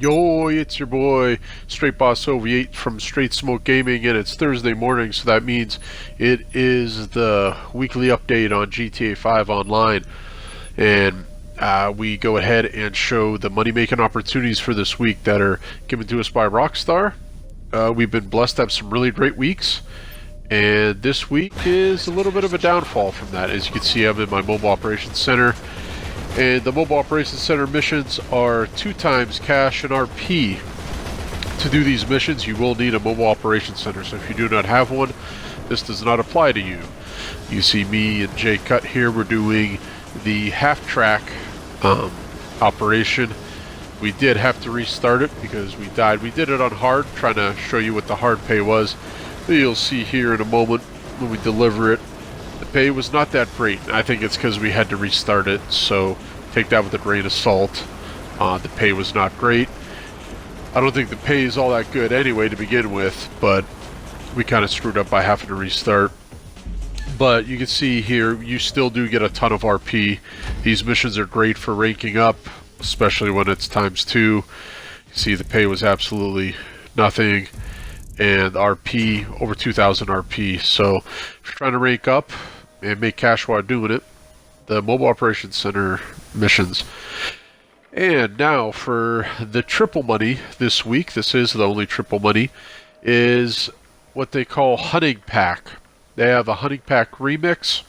Yo, it's your boy, Straight Boss OV8 from Straight Smoke Gaming, and it's Thursday morning, so that means it is the weekly update on GTA 5 Online. And uh, we go ahead and show the money making opportunities for this week that are given to us by Rockstar. Uh, we've been blessed to have some really great weeks, and this week is a little bit of a downfall from that. As you can see, I'm in my mobile operations center. And the Mobile Operations Center missions are two times cash and RP. To do these missions, you will need a Mobile Operations Center, so if you do not have one, this does not apply to you. You see me and Jay Cut here, we're doing the half-track um, operation. We did have to restart it because we died. We did it on hard, trying to show you what the hard pay was. You'll see here in a moment when we deliver it the pay was not that great. I think it's because we had to restart it, so take that with a grain of salt. Uh, the pay was not great. I don't think the pay is all that good anyway to begin with, but we kind of screwed up by having to restart. But you can see here, you still do get a ton of RP. These missions are great for ranking up, especially when it's times two. You see the pay was absolutely nothing and RP over 2,000 RP. So if you're trying to rank up and make cash while doing it, the Mobile Operations Center missions. And now for the triple money this week, this is the only triple money, is what they call Hunting Pack. They have a Hunting Pack remix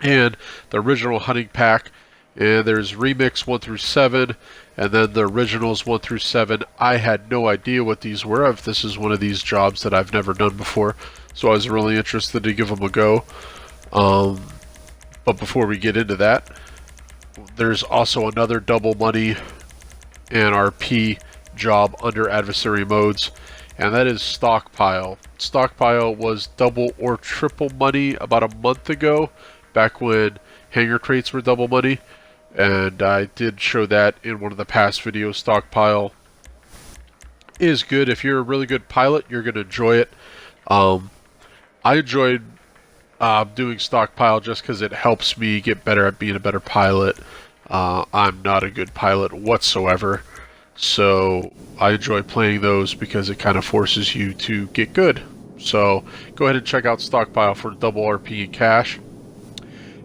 and the original Hunting Pack. And there's remix 1 through 7 and then the originals 1 through 7 I had no idea what these were. If this is one of these jobs that I've never done before so I was really interested to give them a go. Um, but before we get into that there's also another double money and RP job under adversary modes and that is stockpile. Stockpile was double or triple money about a month ago back when hangar crates were double money and I did show that in one of the past videos. Stockpile is good. If you're a really good pilot, you're going to enjoy it. Um, I enjoyed uh, doing Stockpile just because it helps me get better at being a better pilot. Uh, I'm not a good pilot whatsoever, so I enjoy playing those because it kind of forces you to get good. So go ahead and check out Stockpile for double RP and cash.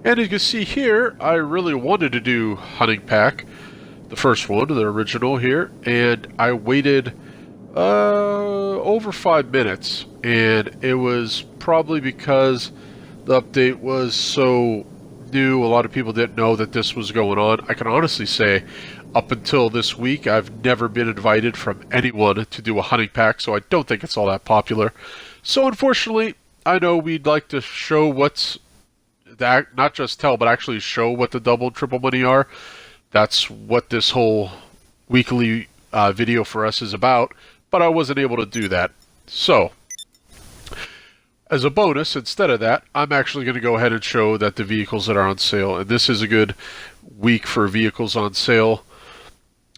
And as you can see here, I really wanted to do Hunting Pack, the first one, the original here, and I waited uh, over five minutes, and it was probably because the update was so new, a lot of people didn't know that this was going on. I can honestly say, up until this week, I've never been invited from anyone to do a hunting pack, so I don't think it's all that popular. So unfortunately, I know we'd like to show what's that not just tell, but actually show what the double triple money are. That's what this whole weekly uh, video for us is about. But I wasn't able to do that. So, as a bonus, instead of that, I'm actually going to go ahead and show that the vehicles that are on sale. And this is a good week for vehicles on sale.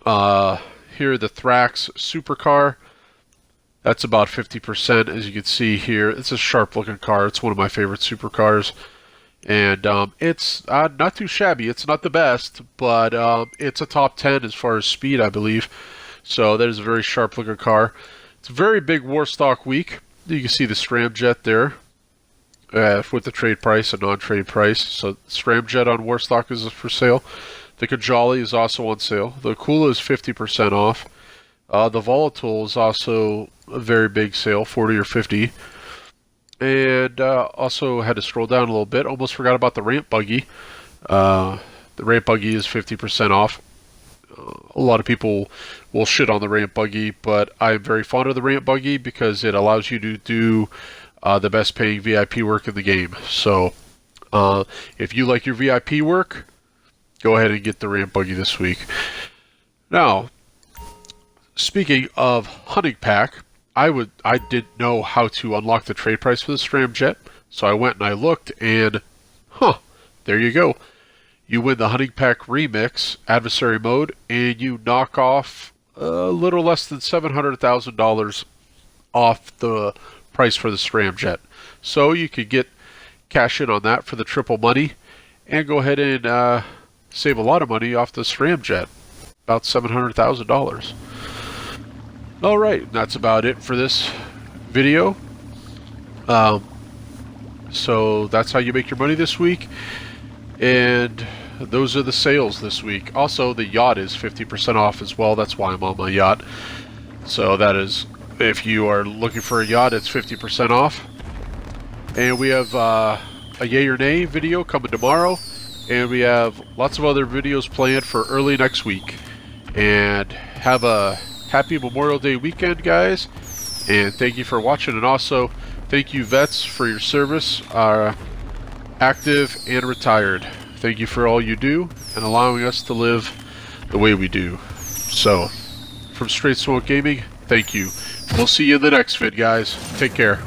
Uh, here, are the Thrax Supercar. That's about 50%, as you can see here. It's a sharp looking car. It's one of my favorite supercars and um, it's uh, not too shabby. It's not the best, but um, it's a top 10 as far as speed, I believe. So that is a very sharp looking car. It's a very big Warstock week. You can see the Scramjet there uh, with the trade price and non-trade price. So Scramjet on Warstock is for sale. The Khanjali is also on sale. The Akula is 50% off. Uh, the Volatol is also a very big sale, 40 or 50 and uh, also had to scroll down a little bit. Almost forgot about the ramp buggy. Uh, the ramp buggy is 50% off. Uh, a lot of people will shit on the ramp buggy, but I'm very fond of the ramp buggy because it allows you to do uh, the best paying VIP work in the game. So uh, if you like your VIP work, go ahead and get the ramp buggy this week. Now, speaking of hunting pack, I would I didn't know how to unlock the trade price for the Scramjet, so I went and I looked, and huh, there you go. You win the Hunting Pack Remix Adversary Mode, and you knock off a little less than seven hundred thousand dollars off the price for the Scramjet. So you could get cash in on that for the triple money, and go ahead and uh, save a lot of money off the Scramjet, about seven hundred thousand dollars. Alright, that's about it for this video. Um, so that's how you make your money this week. And those are the sales this week. Also, the yacht is 50% off as well. That's why I'm on my yacht. So that is, if you are looking for a yacht, it's 50% off. And we have uh, a yay or nay video coming tomorrow. And we have lots of other videos planned for early next week. And have a happy Memorial Day weekend, guys. And thank you for watching. And also, thank you, vets, for your service, uh, active and retired. Thank you for all you do and allowing us to live the way we do. So, from Straight Smoke Gaming, thank you. We'll see you in the next vid, guys. Take care.